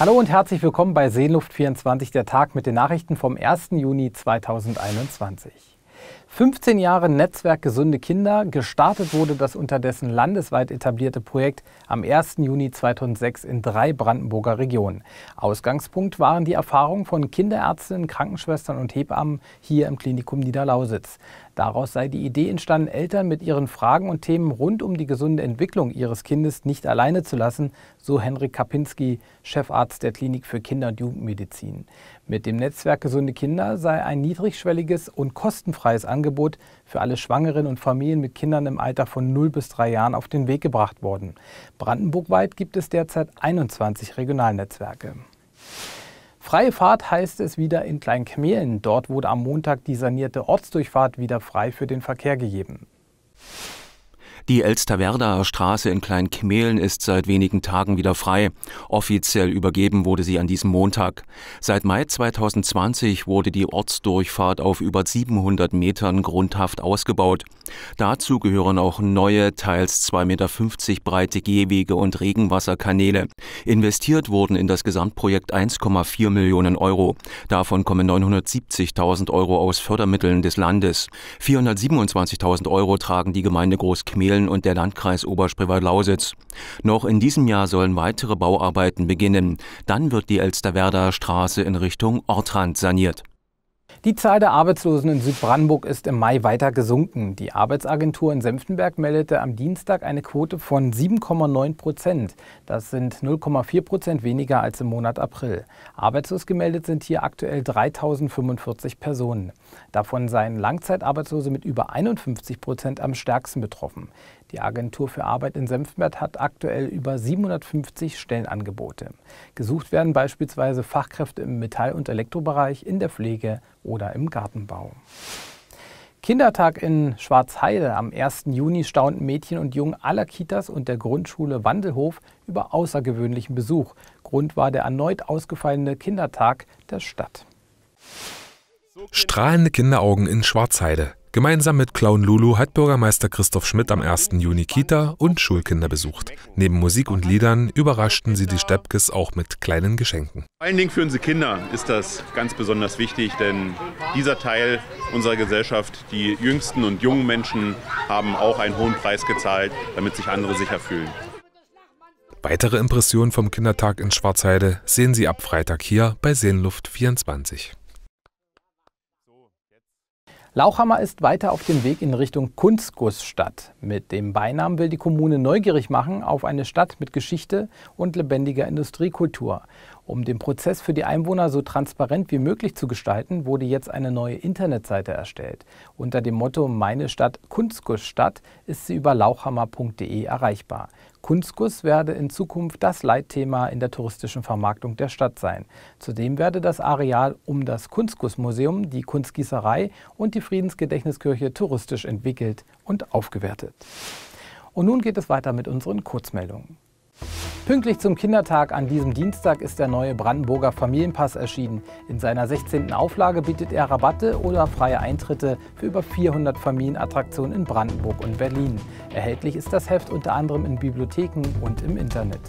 Hallo und herzlich willkommen bei Seenluft 24, der Tag mit den Nachrichten vom 1. Juni 2021. 15 Jahre Netzwerk Gesunde Kinder. Gestartet wurde das unterdessen landesweit etablierte Projekt am 1. Juni 2006 in drei Brandenburger Regionen. Ausgangspunkt waren die Erfahrungen von Kinderärztinnen, Krankenschwestern und Hebammen hier im Klinikum Niederlausitz. Daraus sei die Idee entstanden, Eltern mit ihren Fragen und Themen rund um die gesunde Entwicklung ihres Kindes nicht alleine zu lassen, so Henrik Kapinski, Chefarzt der Klinik für Kinder- und Jugendmedizin. Mit dem Netzwerk Gesunde Kinder sei ein niedrigschwelliges und kostenfreies Angebot für alle Schwangeren und Familien mit Kindern im Alter von 0 bis 3 Jahren auf den Weg gebracht worden. Brandenburgweit gibt es derzeit 21 Regionalnetzwerke. Freie Fahrt heißt es wieder in Kleinkmehlen. Dort wurde am Montag die sanierte Ortsdurchfahrt wieder frei für den Verkehr gegeben. Die Elsterwerdaer Straße in Kleinkmehlen ist seit wenigen Tagen wieder frei. Offiziell übergeben wurde sie an diesem Montag. Seit Mai 2020 wurde die Ortsdurchfahrt auf über 700 Metern grundhaft ausgebaut. Dazu gehören auch neue, teils 2,50 Meter breite Gehwege und Regenwasserkanäle. Investiert wurden in das Gesamtprojekt 1,4 Millionen Euro. Davon kommen 970.000 Euro aus Fördermitteln des Landes. 427.000 Euro tragen die Gemeinde Großkmehlen Köln und der Landkreis Oberspreewald-Lausitz. Noch in diesem Jahr sollen weitere Bauarbeiten beginnen. Dann wird die Elsterwerder Straße in Richtung Ortrand saniert. Die Zahl der Arbeitslosen in Südbrandenburg ist im Mai weiter gesunken. Die Arbeitsagentur in Senftenberg meldete am Dienstag eine Quote von 7,9 Prozent. Das sind 0,4 Prozent weniger als im Monat April. Arbeitslos gemeldet sind hier aktuell 3045 Personen. Davon seien Langzeitarbeitslose mit über 51 Prozent am stärksten betroffen. Die Agentur für Arbeit in Senftenberg hat aktuell über 750 Stellenangebote. Gesucht werden beispielsweise Fachkräfte im Metall- und Elektrobereich, in der Pflege oder im Gartenbau. Kindertag in Schwarzheide. Am 1. Juni staunten Mädchen und Jungen aller Kitas und der Grundschule Wandelhof über außergewöhnlichen Besuch. Grund war der erneut ausgefallene Kindertag der Stadt. Strahlende Kinderaugen in Schwarzheide. Gemeinsam mit Clown Lulu hat Bürgermeister Christoph Schmidt am 1. Juni Kita und Schulkinder besucht. Neben Musik und Liedern überraschten sie die Steppkes auch mit kleinen Geschenken. Vor allen Dingen für unsere Kinder ist das ganz besonders wichtig, denn dieser Teil unserer Gesellschaft, die jüngsten und jungen Menschen, haben auch einen hohen Preis gezahlt, damit sich andere sicher fühlen. Weitere Impressionen vom Kindertag in Schwarzheide sehen Sie ab Freitag hier bei Seenluft 24. Lauchhammer ist weiter auf dem Weg in Richtung Kunstgussstadt. Mit dem Beinamen will die Kommune neugierig machen auf eine Stadt mit Geschichte und lebendiger Industriekultur. Um den Prozess für die Einwohner so transparent wie möglich zu gestalten, wurde jetzt eine neue Internetseite erstellt. Unter dem Motto Meine Stadt Kunstgussstadt ist sie über lauchhammer.de erreichbar. Kunstguss werde in Zukunft das Leitthema in der touristischen Vermarktung der Stadt sein. Zudem werde das Areal um das Kunstgussmuseum, die Kunstgießerei und die Friedensgedächtniskirche touristisch entwickelt und aufgewertet. Und nun geht es weiter mit unseren Kurzmeldungen. Pünktlich zum Kindertag an diesem Dienstag ist der neue Brandenburger Familienpass erschienen. In seiner 16. Auflage bietet er Rabatte oder freie Eintritte für über 400 Familienattraktionen in Brandenburg und Berlin. Erhältlich ist das Heft unter anderem in Bibliotheken und im Internet.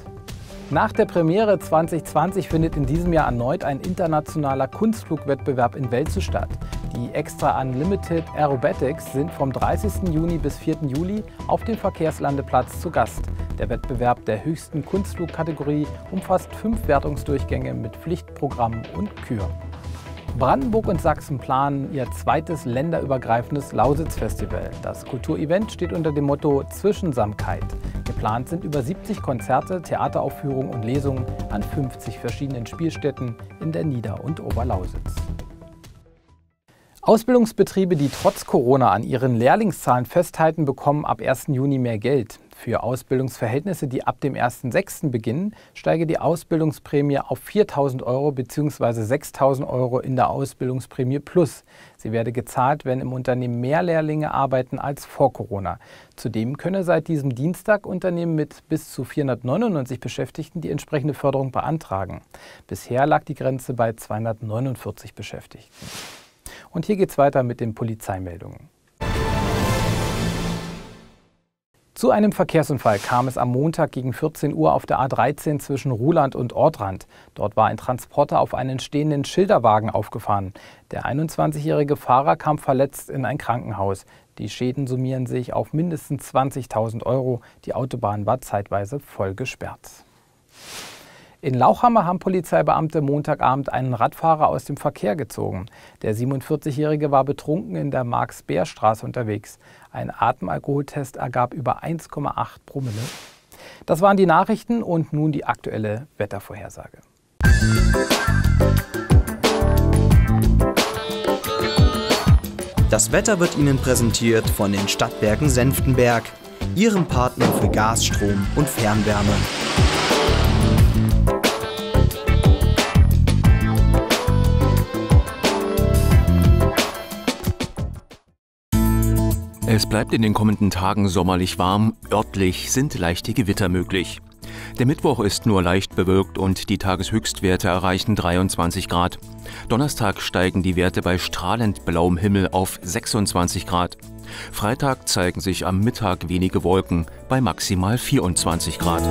Nach der Premiere 2020 findet in diesem Jahr erneut ein internationaler Kunstflugwettbewerb in Welze statt. Die Extra Unlimited Aerobatics sind vom 30. Juni bis 4. Juli auf dem Verkehrslandeplatz zu Gast. Der Wettbewerb der höchsten Kunstflugkategorie umfasst fünf Wertungsdurchgänge mit Pflichtprogramm und Kür. Brandenburg und Sachsen planen ihr zweites länderübergreifendes Lausitz-Festival. Das Kulturevent steht unter dem Motto Zwischensamkeit. Geplant sind über 70 Konzerte, Theateraufführungen und Lesungen an 50 verschiedenen Spielstätten in der Nieder- und Oberlausitz. Ausbildungsbetriebe, die trotz Corona an ihren Lehrlingszahlen festhalten, bekommen ab 1. Juni mehr Geld. Für Ausbildungsverhältnisse, die ab dem 1.6. beginnen, steige die Ausbildungsprämie auf 4.000 Euro bzw. 6.000 Euro in der Ausbildungsprämie plus. Sie werde gezahlt, wenn im Unternehmen mehr Lehrlinge arbeiten als vor Corona. Zudem könne seit diesem Dienstag Unternehmen mit bis zu 499 Beschäftigten die entsprechende Förderung beantragen. Bisher lag die Grenze bei 249 Beschäftigten. Und hier geht es weiter mit den Polizeimeldungen. Zu einem Verkehrsunfall kam es am Montag gegen 14 Uhr auf der A13 zwischen Ruhland und Ortrand. Dort war ein Transporter auf einen stehenden Schilderwagen aufgefahren. Der 21-jährige Fahrer kam verletzt in ein Krankenhaus. Die Schäden summieren sich auf mindestens 20.000 Euro. Die Autobahn war zeitweise voll gesperrt. In Lauchhammer haben Polizeibeamte Montagabend einen Radfahrer aus dem Verkehr gezogen. Der 47-Jährige war betrunken in der Marx-Beer-Straße unterwegs. Ein Atemalkoholtest ergab über 1,8 Promille. Das waren die Nachrichten und nun die aktuelle Wettervorhersage. Das Wetter wird Ihnen präsentiert von den Stadtwerken Senftenberg, Ihrem Partner für Gas, Strom und Fernwärme. Es bleibt in den kommenden Tagen sommerlich warm, örtlich sind leichte Gewitter möglich. Der Mittwoch ist nur leicht bewölkt und die Tageshöchstwerte erreichen 23 Grad. Donnerstag steigen die Werte bei strahlend blauem Himmel auf 26 Grad. Freitag zeigen sich am Mittag wenige Wolken bei maximal 24 Grad.